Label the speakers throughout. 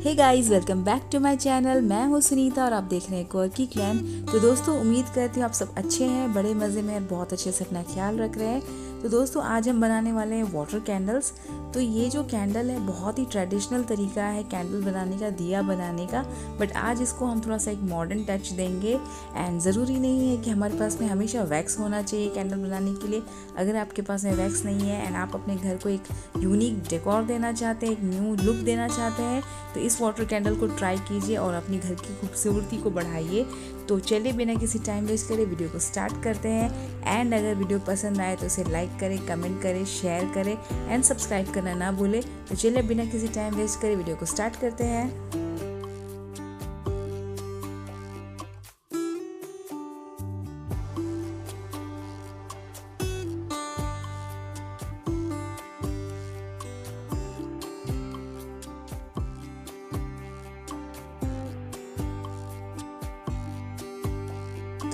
Speaker 1: Hey guys welcome back to my channel मैं हूँ सुनीता और आप देख रहे हैं कोर्की क्लैन तो दोस्तों, उम्मीद करती हूँ आप सब अच्छे हैं, बड़े मज़े में, बहुत अच्छे से अपना ख्याल रख रहे हैं। तो दोस्तों, आज हम बनाने वाले हैं वाटर कैंडल्स तो ये जो कैंडल है, बहुत ही ट्रेडिशनल तरीका है कैंडल बनाने का, दिया बनाने का। बट आज इसको हम थोड़ा सा एक मॉडर्न टच देंगे। एंड ज़रूरी नहीं है कि हमारे पास में हमेशा वैक्स होना चाहिए कैंडल बनाने के लिए। अगर आपके पास में वैक्स नहीं है एंड आप अपने घर को एक यूनिक डेकोर देना चाहते हैं, एक न्यू लुक देना चाहते हैं तो इस वाटर कैंडल को ट्राई कीजिए और अपने घर की खूबसूरती को बढ़ाइए। तो चलिए बिना किसी टाइम वेस्ट करे वीडियो को स्टार्ट करते हैं। एंड अगर वीडियो पसंद आए तो इसे लाइक करें कमेंट करें शेयर करें एंड सब्सक्राइब करना ना भूलें। तो चलिए बिना किसी टाइम वेस्ट करें वीडियो को स्टार्ट करते हैं।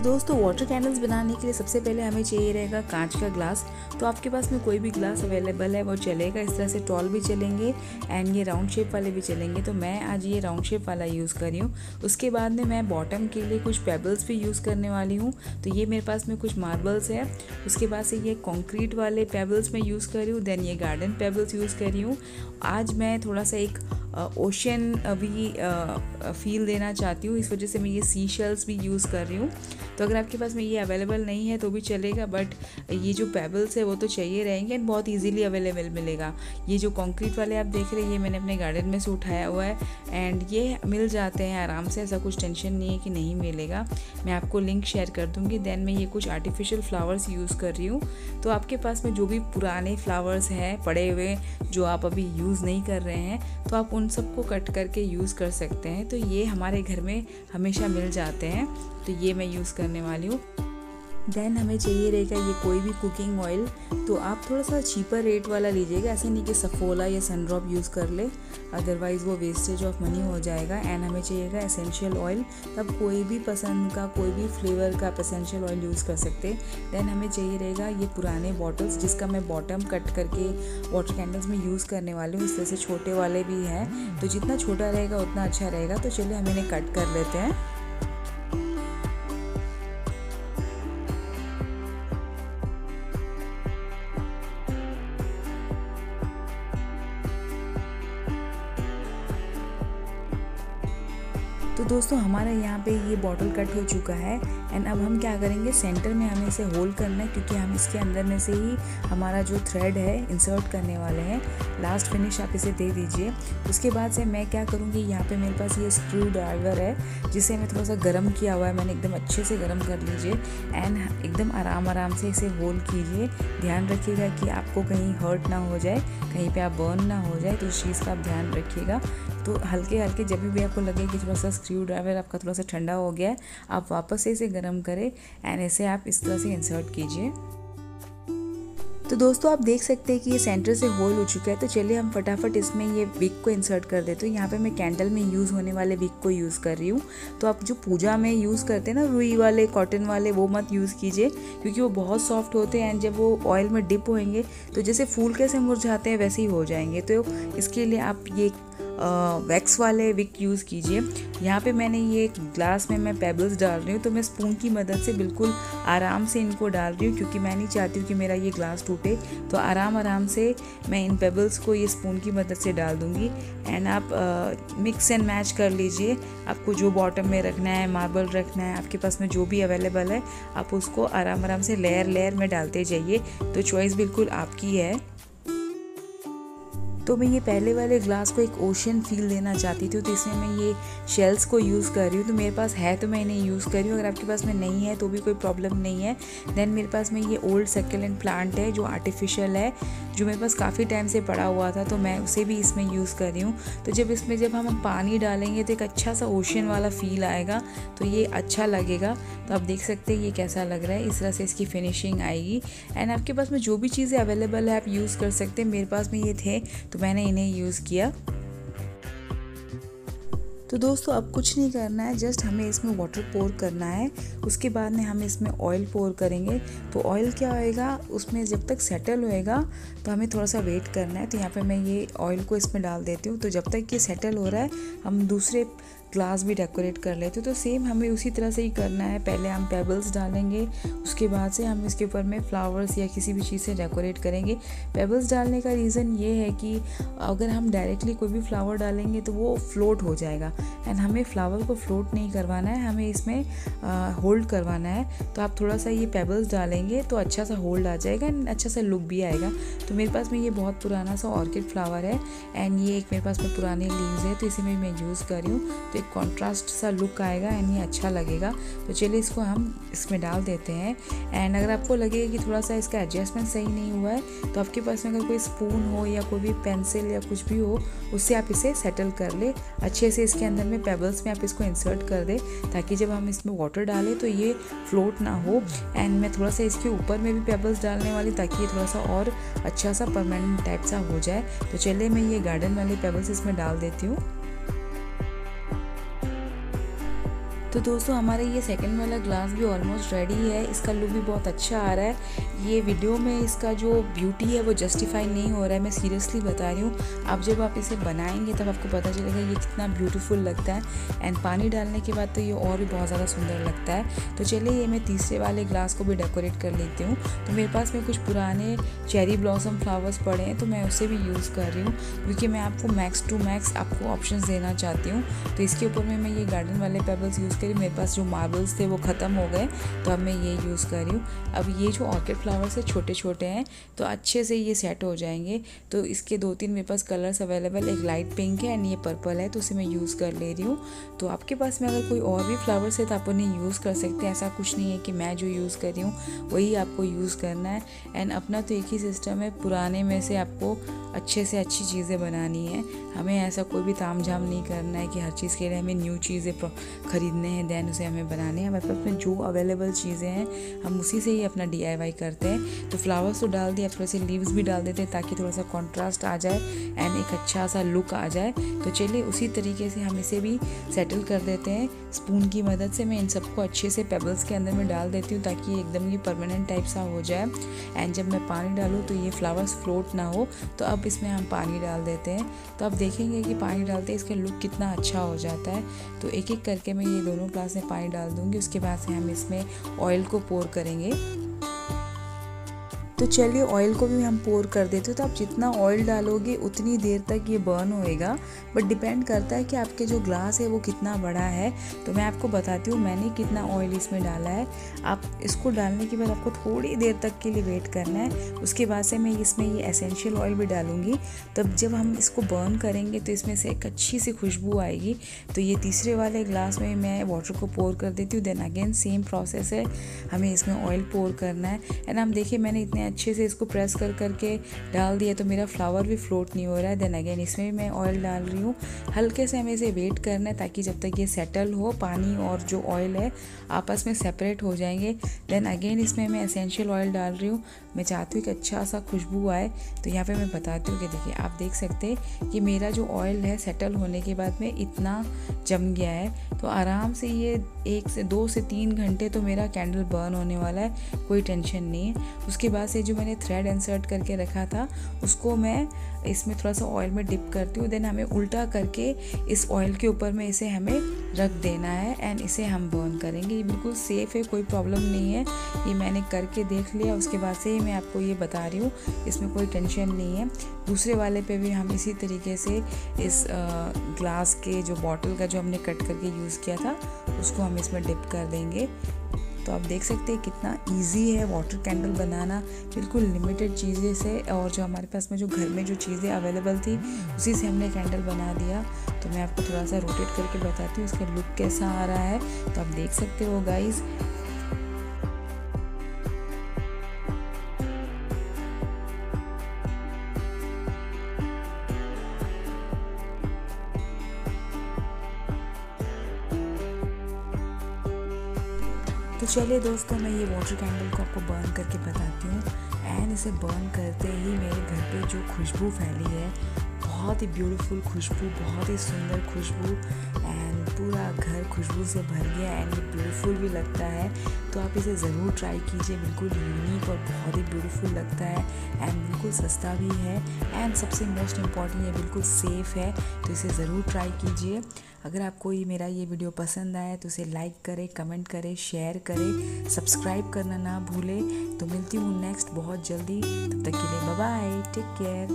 Speaker 1: तो दोस्तों वाटर कैंडल्स बनाने के लिए सबसे पहले हमें चाहिए रहेगा कांच का ग्लास तो आपके पास में कोई भी ग्लास अवेलेबल है, वो चलेगा। इस तरह से टॉल भी चलेंगे एंड ये राउंड शेप वाले भी चलेंगे। तो मैं आज ये राउंड शेप वाला यूज़ कर रही हूँ। उसके बाद में मैं बॉटम के लिए कुछ पेबल्स भी यूज़ करने वाली हूँ। तो ये मेरे पास में कुछ मार्बल्स है। उसके बाद से ये कॉन्क्रीट वाले पेबल्स मैं यूज़ कर रही हूँ। देन ये गार्डन पेबल्स यूज़ कर रही हूँ। आज मैं थोड़ा सा एक ओशन भी फील देना चाहती हूँ। इस वजह से मैं ये सी शेल्स भी यूज़ कर रही हूँ। तो अगर आपके पास में ये अवेलेबल नहीं है तो भी चलेगा बट ये जो पेबल्स है वो तो चाहिए रहेंगे एंड बहुत इजीली अवेलेबल मिलेगा। ये जो कंक्रीट वाले आप देख रहे हैं, ये मैंने अपने गार्डन में से उठाया हुआ है एंड ये मिल जाते हैं आराम से, ऐसा कुछ टेंशन नहीं है कि नहीं मिलेगा। मैं आपको लिंक शेयर कर दूँगी। देन मैं ये कुछ आर्टिफिशियल फ्लावर्स यूज़ कर रही हूँ। तो आपके पास में जो भी पुराने फ्लावर्स हैं, पड़े हुए, जो आप अभी यूज़ नहीं कर रहे हैं तो आप उन सबको कट करके यूज़ कर सकते हैं। तो ये हमारे घर में हमेशा मिल जाते हैं। तो ये मैं यूज़ करने वाली हूँ। देन हमें चाहिए रहेगा ये कोई भी कुकिंग ऑयल तो आप थोड़ा सा चीपर रेट वाला लीजिएगा, ऐसे नहीं कि सफोला या सनड्रॉप यूज़ कर ले अदरवाइज़ वो वेस्टेज ऑफ़ मनी हो जाएगा। एंड हमें चाहिएगा एसेंशियल ऑयल तब कोई भी पसंद का, कोई भी फ्लेवर का आप एसेंशियल ऑयल यूज़ कर सकते देन हमें चाहिए रहेगा ये पुराने बॉटल्स जिसका मैं बॉटम कट करके वाटर कैंडल्स में यूज़ करने वाली हूँ इस तरह से छोटे वाले भी हैं। तो जितना छोटा रहेगा, उतना अच्छा रहेगा। तो चलिए हम इन्हें कट कर लेते हैं। दोस्तों हमारा यहाँ पे ये बॉटल कट हो चुका है। एंड अब हम क्या करेंगे? सेंटर में हमें इसे होल्ड करना है क्योंकि हम इसके अंदर में से ही हमारा जो थ्रेड है इंसर्ट करने वाले हैं। लास्ट फिनिश आप इसे दे दीजिए। उसके बाद से मैं क्या करूँगी? यहाँ पे मेरे पास ये स्क्रू ड्राइवर है, जिसे मैं थोड़ा सा गर्म किया हुआ है। मैंने एकदम अच्छे से गर्म कर लीजिए। एंड एकदम आराम आराम से इसे होल्ड कीजिए। ध्यान रखिएगा कि आपको कहीं हर्ट ना हो जाए, कहीं पर आप बर्न ना हो जाए तो उस चीज़ का आप ध्यान रखिएगा। तो हल्के हल्के जब भी आपको लगे कि थोड़ा सा स्क्रू ड्राइवर आपका थोड़ा सा ठंडा हो गया है, आप वापस से इसे गर्म करें एंड इसे आप इस तरह से इंसर्ट कीजिए। तो दोस्तों, आप देख सकते हैं कि ये सेंटर से होल हो चुका है। तो चलिए हम फटाफट इसमें ये विक को इंसर्ट कर देते हैं। यहाँ पे मैं कैंडल में यूज़ होने वाले विक को यूज़ कर रही हूँ। तो आप जो पूजा में यूज़ करते हैं ना, रुई वाले कॉटन वाले, वो मत यूज़ कीजिए, क्योंकि वो बहुत सॉफ्ट होते हैं एंड जब वो ऑयल में डिप होएँगे तो जैसे फूल कैसे मुरझाते हैं, वैसे ही हो जाएँगे। तो इसके लिए आप ये वैक्स वाले विक यूज़ कीजिए। यहाँ पे मैंने ये एक ग्लास में मैं पेबल्स डाल रही हूँ तो मैं स्पून की मदद से बिल्कुल आराम से इनको डाल रही हूँ, क्योंकि मैं नहीं चाहती हूँ कि मेरा ये ग्लास टूटे। तो आराम आराम से मैं इन पेबल्स को ये स्पून की मदद से डाल दूँगी। एंड आप मिक्स एंड मैच कर लीजिए। आपको जो बॉटम में रखना है मार्बल रखना है, आपके पास में जो भी अवेलेबल है, आप उसको आराम आराम से लेयर लेयर में डालते जाइए। तो चॉइस बिल्कुल आपकी है। तो मैं ये पहले वाले ग्लास को एक ओशन फील देना चाहती थी तो इसमें मैं ये शेल्स को यूज़ कर रही हूँ। तो मेरे पास है तो मैं इन्हें यूज़ कर रही हूँ। अगर आपके पास में नहीं है तो भी कोई प्रॉब्लम नहीं है। देन मेरे पास में ये ओल्ड सेकेलेंट प्लांट है जो आर्टिफिशियल है, जो मेरे पास काफ़ी टाइम से पड़ा हुआ था तो मैं उसे भी इसमें यूज़ कर रही हूँ। तो जब इसमें जब हम पानी डालेंगे तो एक अच्छा सा ओशन वाला फील आएगा तो ये अच्छा लगेगा। तो आप देख सकते हैं ये कैसा लग रहा है। इस तरह से इसकी फिनिशिंग आएगी। एंड आपके पास में जो भी चीज़ें अवेलेबल है, आप यूज़ कर सकते हैं। मेरे पास में ये थे तो मैंने इन्हें यूज़ किया। तो दोस्तों, अब कुछ नहीं करना है, जस्ट हमें इसमें वाटर पोर करना है। उसके बाद में हम इसमें ऑयल पोर करेंगे। तो ऑयल क्या होएगा? उसमें जब तक सेटल होएगा तो हमें थोड़ा सा वेट करना है। तो यहाँ पे मैं ये ऑयल को इसमें डाल देती हूँ। तो जब तक ये सेटल हो रहा है, हम दूसरे ग्लास भी डेकोरेट कर लेते तो सेम हमें उसी तरह से ही करना है। पहले हम पेबल्स डालेंगे, उसके बाद से हम इसके ऊपर में फ्लावर्स या किसी भी चीज़ से डेकोरेट करेंगे। पेबल्स डालने का रीज़न ये है कि अगर हम डायरेक्टली कोई भी फ्लावर डालेंगे तो वो फ्लोट हो जाएगा। एंड हमें फ्लावर को फ्लोट नहीं करवाना है, हमें इसमें होल्ड करवाना है। तो आप थोड़ा सा ये पेबल्स डालेंगे तो अच्छा सा होल्ड आ जाएगा एंड अच्छा सा लुक भी आएगा। तो मेरे पास में ये बहुत पुराना सा ऑर्किड फ्लावर है एंड ये एक मेरे पास में पुराने लीव्स है तो इसी में मैं यूज़ कर रही हूँ। तो एक कॉन्ट्रास्ट सा लुक आएगा एंड ये अच्छा लगेगा। तो चलिए इसको हम इसमें डाल देते हैं। एंड अगर आपको लगेगा कि थोड़ा सा इसका एडजस्टमेंट सही नहीं हुआ है तो आपके पास में अगर कोई स्पून हो या कोई भी पेंसिल या कुछ भी हो, उससे आप इसे सेटल कर ले। अच्छे से इसके अंदर में पेबल्स में आप इसको इंसर्ट कर दे, ताकि जब हम इसमें वाटर डालें तो ये फ्लोट ना हो। एंड मैं थोड़ा सा इसके ऊपर में भी पेबल्स डालने वाली, ताकि ये थोड़ा सा और अच्छा सा परमानेंट टाइप सा हो जाए। तो चलिए मैं ये गार्डन वाले पेबल्स इसमें डाल देती हूँ। तो दोस्तों, हमारा ये सेकंड वाला ग्लास भी ऑलमोस्ट रेडी है। इसका लुक भी बहुत अच्छा आ रहा है। ये वीडियो में इसका जो ब्यूटी है, वो जस्टिफाई नहीं हो रहा है। मैं सीरियसली बता रही हूँ। अब जब आप इसे बनाएँगे, तब आपको पता चलेगा ये कितना ब्यूटीफुल लगता है। एंड पानी डालने के बाद तो ये और भी बहुत ज़्यादा सुंदर लगता है। तो चलिए, ये मैं तीसरे वाले ग्लास को भी डेकोरेट कर लेती हूँ। तो मेरे पास में कुछ पुराने चेरी ब्लॉसम फ्लावर्स पड़े हैं तो मैं उसे भी यूज़ कर रही हूँ। क्योंकि मैं आपको मैक्स टू मैक्स आपको ऑप्शन देना चाहती हूँ। तो इसके ऊपर में मैं ये गार्डन वाले पेबल्स यूज़ करी मेरे पास जो मार्बल्स थे वो ख़त्म हो गए तो अब मैं ये यूज़ कर रही हूँ। अब ये जो ऑर्किड फ्लावर्स है छोटे छोटे हैं तो अच्छे से ये सेट हो जाएँगे। तो इसके दो तीन मेरे पास कलर्स अवेलेबल एक लाइट पिंक है एंड ये पर्पल है तो उसे मैं यूज़ कर ले रही हूँ। तो आपके पास में अगर कोई और भी फ्लावर्स है तो आप उन्हें यूज़ कर सकते हैं। ऐसा कुछ नहीं है कि मैं जो यूज़ कर रही हूँ, वही आपको यूज़ करना है। एंड अपना तो एक ही सिस्टम है, पुराने में से आपको अच्छे से अच्छी चीज़ें बनानी है। हमें ऐसा कोई भी ताम झाम नहीं करना है कि हर चीज़ के लिए हमें न्यू चीज़ें खरीदने हैं देन उसे हमें बनाने हैं। हमारे पास में जो अवेलेबल चीज़ें हैं, हम उसी से ही अपना डी करते हैं। तो फ्लावर्स तो डाल दिए थोड़े से लीव्स भी डाल देते हैं ताकि थोड़ा सा कॉन्ट्रास्ट आ जाए एंड एक अच्छा सा लुक आ जाए। तो चलिए उसी तरीके से हम इसे भी सेटल कर देते हैं। स्पून की मदद से मैं इन सबको अच्छे से पेबल्स के अंदर में डाल देती हूँ ताकि एकदम ये परमानेंट टाइप सा हो जाए। एंड जब मैं पानी डालूँ तो ये फ्लावर्स फ्लोट ना हो तो अब इसमें हम पानी डाल देते हैं। तो अब देखेंगे कि पानी डालते इसका लुक कितना अच्छा हो जाता है। तो एक एक करके मैं ये दोनों ग्लास में पानी डाल दूँगी उसके बाद से हम इसमें ऑयल को पोर करेंगे। तो चलिए ऑयल को भी हम पोर कर देते हो। तो आप जितना ऑयल डालोगे, उतनी देर तक ये बर्न होएगा। बट डिपेंड करता है कि आपके जो ग्लास है, वो कितना बड़ा है। तो मैं आपको बताती हूँ, मैंने कितना ऑयल इसमें डाला है। आप इसको डालने के बाद आपको थोड़ी देर तक के लिए वेट करना है। उसके बाद से मैं इसमें ये एसेंशियल ऑयल भी डालूँगी। तब जब हम इसको बर्न करेंगे तो इसमें से एक अच्छी सी खुशबू आएगी। तो ये तीसरे वाले ग्लास में मैं वाटर को पोर कर देती हूँ। देन अगेन सेम प्रोसेस है। हमें इसमें ऑयल पोर करना है। एंड हम देखिए, मैंने इतने अच्छे से इसको प्रेस कर करके डाल दिया तो मेरा फ्लावर भी फ्लोट नहीं हो रहा है। देन अगेन इसमें भी मैं ऑयल डाल रही हूँ। हल्के से हमें इसे वेट करना है ताकि जब तक ये सेटल हो, पानी और जो ऑयल है, आपस में सेपरेट हो जाएँगे। देन अगेन इसमें मैं एसेंशियल ऑयल डाल रही हूँ। मैं चाहती हूँ कि अच्छा सा खुशबू आए। तो यहाँ पर मैं बताती हूँ कि देखिए, आप देख सकते हैं कि मेरा जो ऑयल है सेटल होने के बाद में इतना जम गया है। तो आराम से ये एक से दो से तीन घंटे तो मेरा कैंडल बर्न होने वाला है। कोई टेंशन नहीं है। उसके बाद से जो मैंने थ्रेड इंसर्ट करके रखा था, उसको मैं इसमें थोड़ा सा ऑयल में डिप करती हूँ। देन हमें उल्टा करके इस ऑयल के ऊपर में इसे हमें रख देना है एंड इसे हम बर्न करेंगे। ये बिल्कुल सेफ़ है, कोई प्रॉब्लम नहीं है। ये मैंने करके देख लिया, उसके बाद से ही मैं आपको ये बता रही हूँ, इसमें कोई टेंशन नहीं है। दूसरे वाले पे भी हम इसी तरीके से इस ग्लास के जो बॉटल का जो हमने कट करके यूज़ किया था, उसको हम इसमें डिप कर देंगे। तो आप देख सकते हैं कितना इजी है वाटर कैंडल बनाना। बिल्कुल लिमिटेड चीज़ें से और जो हमारे पास में जो घर में जो चीज़ें अवेलेबल थी, उसी से हमने कैंडल बना दिया। तो मैं आपको थोड़ा सा रोटेट करके बताती हूँ, इसका लुक कैसा आ रहा है। तो आप देख सकते हो गाइज़ चलिए दोस्तों, मैं ये वाटर कैंडल को आपको बर्न करके बताती हूँ। एंड इसे बर्न करते ही मेरे घर पे जो खुशबू फैली है, बहुत ही ब्यूटीफुल खुशबू, बहुत ही सुंदर खुशबू एंड पूरा घर खुशबू से भर गया एंड ये ब्यूटीफुल भी लगता है। तो आप इसे ज़रूर ट्राई कीजिए, बिल्कुल यूनिक और बहुत ही ब्यूटीफुल लगता है एंड बिल्कुल सस्ता भी है एंड सबसे मोस्ट इंपॉर्टेंट ये बिल्कुल सेफ़ है तो इसे ज़रूर ट्राई कीजिए। अगर आपको ये मेरा ये वीडियो पसंद आया तो उसे लाइक करें कमेंट करें शेयर करें सब्सक्राइब करना ना भूलें। तो मिलती हूँ नेक्स्ट बहुत जल्दी। तब तक के लिए बाय टेक केयर